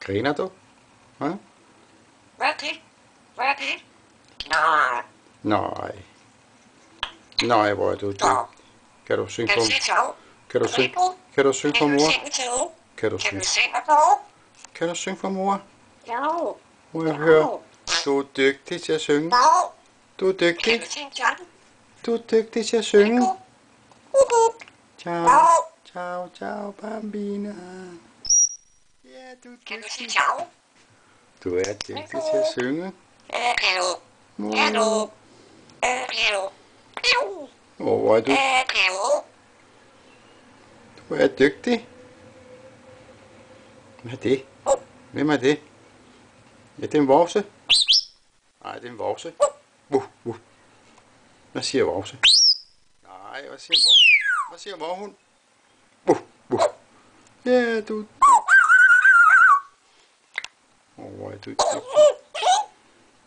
Griner du? Hva? Hvad er det? Hvad er det? Nej, Nej. Nej, hvor er du dum. Kan du synge på... for, kan du synge, kan du synge for Kan du mor? synge tog? Kan du Kan synge, du synge tog? kan du synge for mor? Jo. Må jeg høre? Du er dygtig til at synge. Du er dygtig. Kan du synge tog? Du er dygtig til at synge. Ciao, ciao, ciao, bambina. Ja, du er Kan du sige dygtig. Du er dygtig til at synge. Mor. Åh, hvor er du? du er dygtig. Hvad er det? Hvem er det? Ja, det er en vorse. Nej, det er en vorse. Hvad siger vorse? Nej, hvad siger vor? Hvad siger vorhund? Uh, uh. Ja, du... Åh, hvor er du dygtig.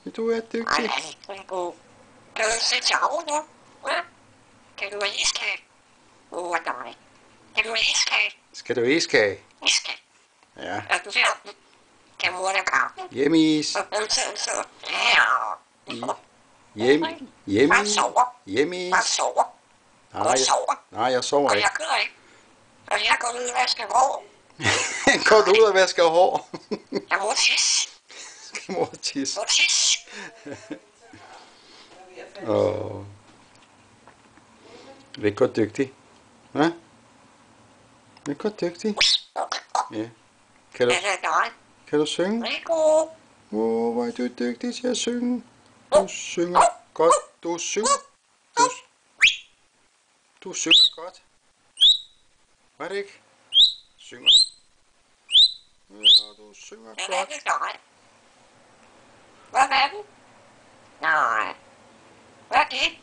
Ja, du er Ej, dygtig. er. Kan du sige tog nu? Hva? Kan du have iskage? Hvor dejligt. Kan du iskage? Skal du iskage? Iskage. Ja. Er du der? Kan mor da gøre? Hjemmeis. Så. Ja. Hjem, hjemme, Bare sover. hjemmeis. Bare sover. Nej, jeg, sover. nej, jeg sover Og ikke. jeg gør ikke. Og jeg går ud og vasker hår. Går du ud og vasker hår? Jeg må tisse. Skal mor tisse? Må tisse. Åh. Det er godt dygtig. Hva? Det er godt dygtig. Ja. Kan du, kan du synge? Åh, oh, hvor er du dygtig til at synge. Du synger godt. Du synger. Du, du synger godt. Var det ikke? Synger du? Ja, du synger Men er godt. det dig? Hvad er det? Nej. Hvad er det?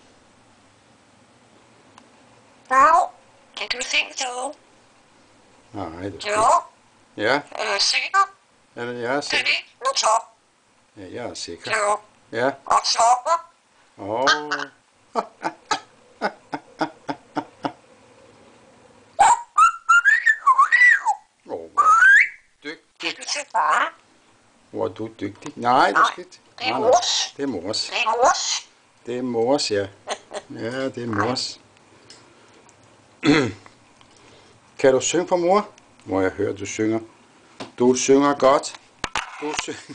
Jo. Kan du synge tog? Nej, det Jo. Ja, Øh, sikker? er det, jeg er Det er sikker. det. Nu så. Ja, jeg er sikker. Jo. Ja. Og sover. Åh. Åh, hvor er du dygtig. Hvor er du dygtig. Nej, Nej, skal ikke. det er mors. Det er mors. Det er mors. Det er mors, ja. Ja, det er mors. kan du synge for mor? Må jeg høre, du synger? Du synger godt. Du synger.